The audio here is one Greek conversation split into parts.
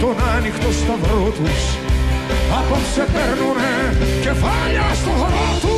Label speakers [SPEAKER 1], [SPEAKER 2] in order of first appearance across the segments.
[SPEAKER 1] τον άνοιχτο σταυρό τους. Απόψε παίρνουνε κεφάλια στο χώρο τους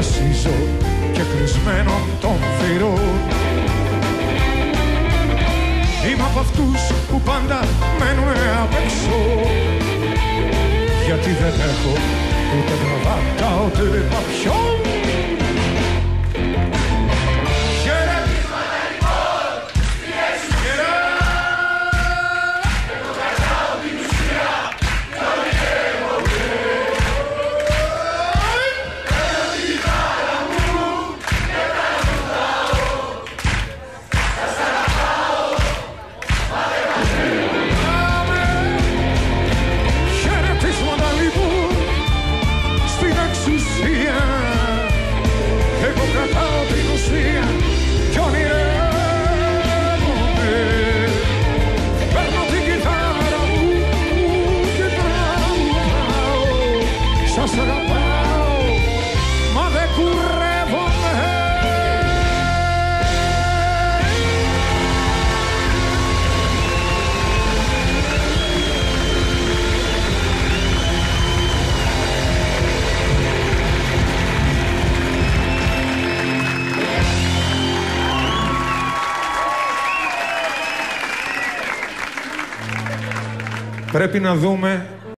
[SPEAKER 1] Να αποφασίζω και κλεισμένο των θυρών Είμαι από αυτούς που πάντα μένουνε απ' έξω. Γιατί δεν έχω ούτε μπραβάτα ούτε παπιόν Πρέπει να δούμε